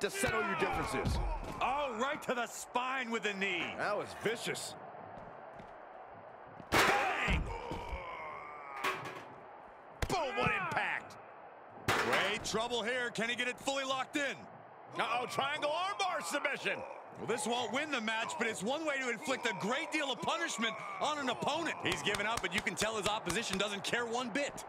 to settle your differences. Oh, right to the spine with the knee. That was vicious. Bang! Boom, what impact. Great trouble here. Can he get it fully locked in? Uh-oh, triangle armbar submission. Well, this won't win the match, but it's one way to inflict a great deal of punishment on an opponent. He's given up, but you can tell his opposition doesn't care one bit.